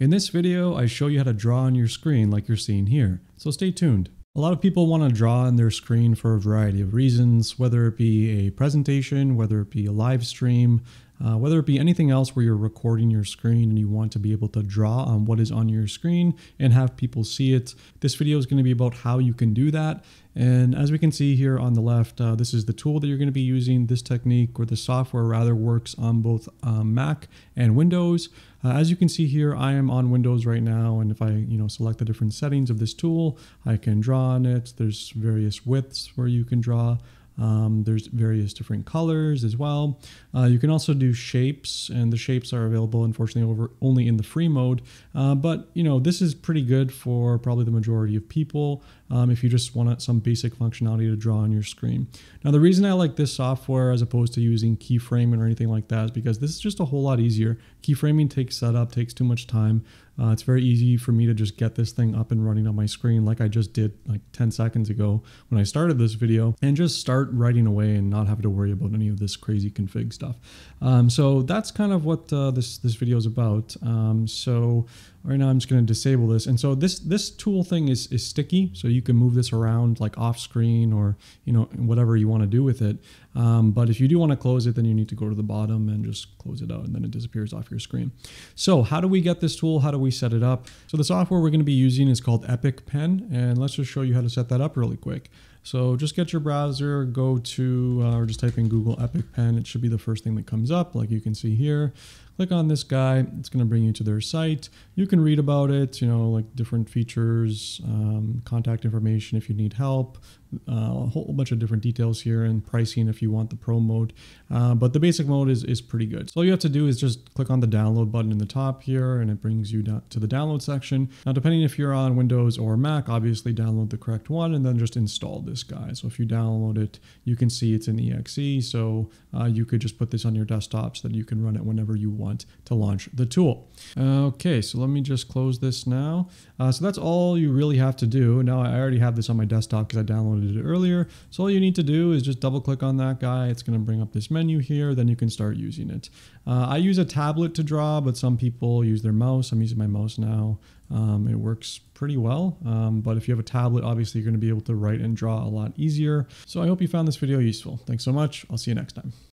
In this video, I show you how to draw on your screen like you're seeing here, so stay tuned. A lot of people want to draw on their screen for a variety of reasons, whether it be a presentation, whether it be a live stream, uh, whether it be anything else where you're recording your screen and you want to be able to draw on what is on your screen and have people see it. This video is going to be about how you can do that. And as we can see here on the left, uh, this is the tool that you're going to be using. This technique or the software rather works on both um, Mac and Windows. Uh, as you can see here, I am on Windows right now. And if I you know select the different settings of this tool, I can draw on it. There's various widths where you can draw. Um, there's various different colors as well. Uh, you can also do shapes, and the shapes are available, unfortunately, over only in the free mode. Uh, but you know, this is pretty good for probably the majority of people um, if you just want some basic functionality to draw on your screen. Now, the reason I like this software as opposed to using keyframing or anything like that is because this is just a whole lot easier. Keyframing takes setup, takes too much time. Uh, it's very easy for me to just get this thing up and running on my screen like I just did like 10 seconds ago when I started this video and just start writing away and not have to worry about any of this crazy config stuff. Um, so that's kind of what uh, this, this video is about. Um, so right now I'm just going to disable this. And so this this tool thing is, is sticky, so you can move this around like off screen or you know whatever you want to do with it. Um, but if you do want to close it, then you need to go to the bottom and just close it out and then it disappears off your screen. So how do we get this tool? How do we set it up? So the software we're going to be using is called Epic Pen and let's just show you how to set that up really quick. So just get your browser, go to, uh, or just type in Google Epic Pen. It should be the first thing that comes up like you can see here. Click on this guy. It's going to bring you to their site. You can read about it, you know, like different features, um, contact information if you need help, a whole bunch of different details here and pricing if you want the pro mode. Uh, but the basic mode is, is pretty good. So all you have to do is just click on the download button in the top here and it brings you down to the download section. Now, depending if you're on Windows or Mac, obviously download the correct one and then just install this guy. So if you download it, you can see it's an exe. So uh, you could just put this on your desktop so that you can run it whenever you want to launch the tool. Okay, so let me just close this now. Uh, so that's all you really have to do. Now I already have this on my desktop because I it earlier. So all you need to do is just double click on that guy. It's going to bring up this menu here. Then you can start using it. Uh, I use a tablet to draw, but some people use their mouse. I'm using my mouse now. Um, it works pretty well. Um, but if you have a tablet, obviously you're going to be able to write and draw a lot easier. So I hope you found this video useful. Thanks so much. I'll see you next time.